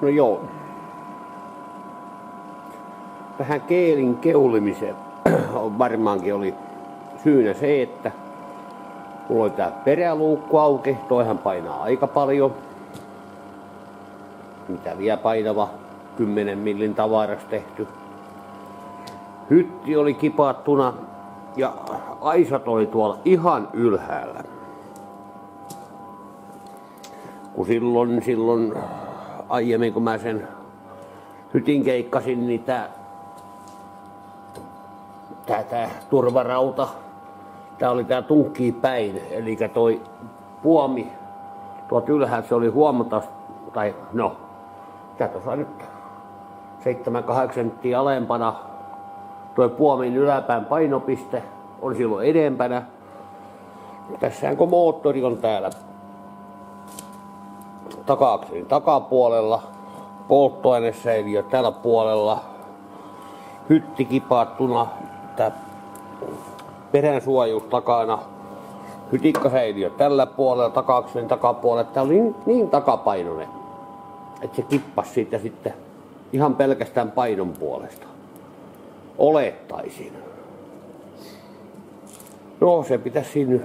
No joo. Tähän keelin keulimiseen varmaankin oli syynä se, että mulla oli tää peräluukku auki, toihan painaa aika paljon. Mitä vielä painava 10 millin tavaras tehty. Hytti oli kipattuna ja Aisa toi tuolla ihan ylhäällä. Kun silloin, silloin aiemmin kun mä sen hytin keikkasin, niin tää, tää, tää turvarauta, tää oli tää tunkkii päin, eli toi puomi tuot ylhäältä se oli huomattavasti, tai no, mitä tuossa nyt 7-8 senttiä alempana tuo puomin yläpään painopiste on silloin edempänä. Tässä kun moottori on täällä takaakselin takapuolella, polttoainesäiliö tällä puolella, hytti kipattuna, perän suojuus takana, hytikkasäiliö tällä puolella, takaakselin takapuolella. Tää oli niin, niin takapainoinen, että se kippasi siitä sitten ihan pelkästään painon puolesta. Olettaisin. No se pitäisi siinä.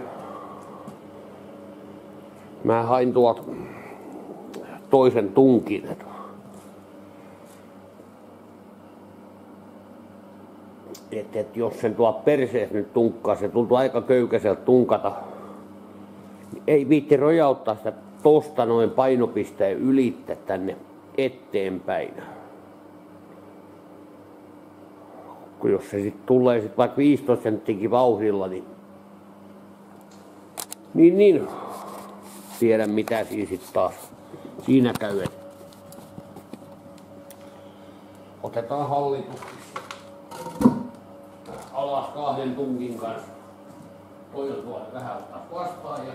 Mä hain tuot toisen tunkin. Että et jos sen tuo perseessä nyt tunkkaa, se tuntuu aika köykäiseltä tunkata. Ei viitti rojauttaa sitä tosta noin painopisteen ylittä tänne eteenpäin. Kun jos se sitten tulee sit vaikka 15 senttiäkin vauhdilla, niin, niin, niin tiedän mitä siinä sitten taas siinä käy. Otetaan hallitus alas kahden tunkin kanssa. Toi on tuolla vähän ottaa vastaan ja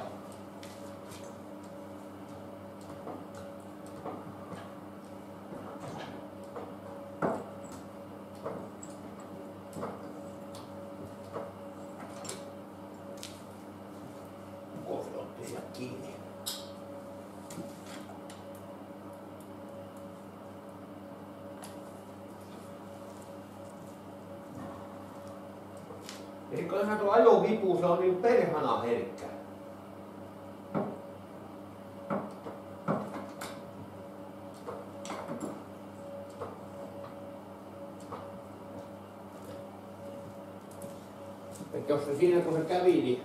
Eli kyllähän tuo ajovipu, se on niin perhana herkkä. Et jos se siinä kun se kävi, niin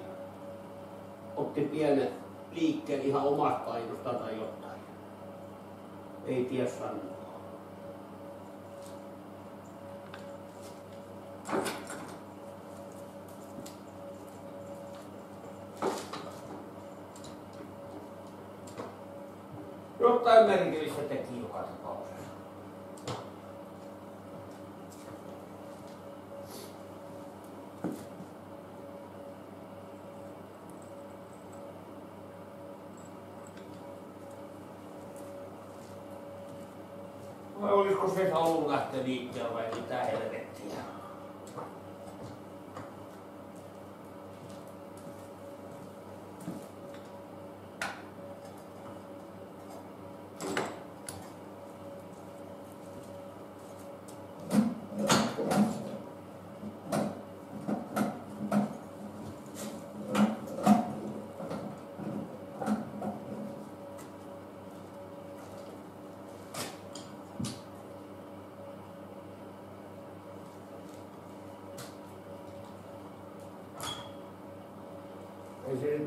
otti pienen liikkeen ihan omasta painosta tai jotain. Ei tiedä sanoa. Jotain merkillistä teki joka tapauksessa. Vai olisiko se halunnut lähteä liikkeelle vai mitä helvettiä?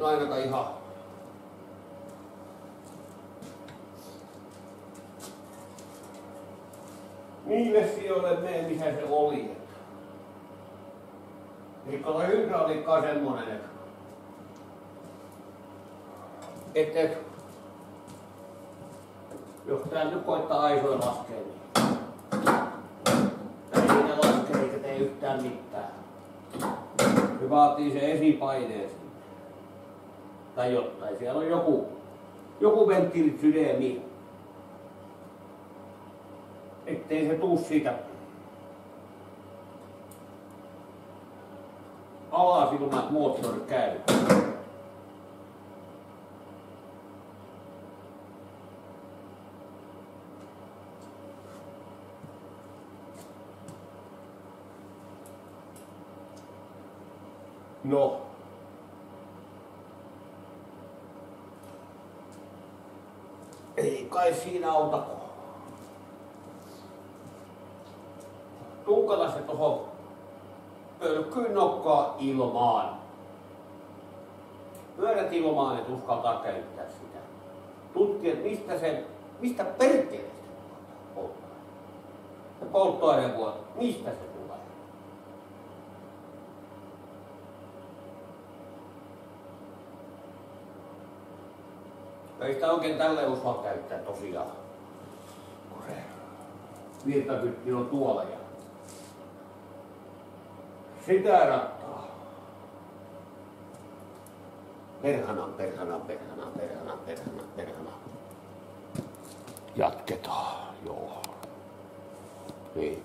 Nyt ainakaan ihan... Niille sijoille mene, missä se oli. Eli tuo hydrauliikka on semmonen, että... Et, et, jos tää nyt koittaa aisoja laskea, niin... Ei ne laske eikä tee yhtään mitään. Se vaatii se esipaineen sinne tai jotain. Siellä on joku, joku venttiilisydeemi, ettei se tuu siitä alas ilman, että moottori käy. No, Ei kai siinä auta. Tunkata se tuohon pölkkyyn nokkaa ilmaan. Pyörät ilmaan, et uskaltaa käyttää sitä. Tutkia, että mistä se, mistä perkeleestä polttoaine. Se polttoaine mistä se tulee? Ei sitä oikein tälle osaa käyttää tosiaan. Kun se virtakytti on tuolla ja sitä rattaa. Perhana, perhana, perhana, perhana, perhana, perhana. Jatketaan, joo. Niin.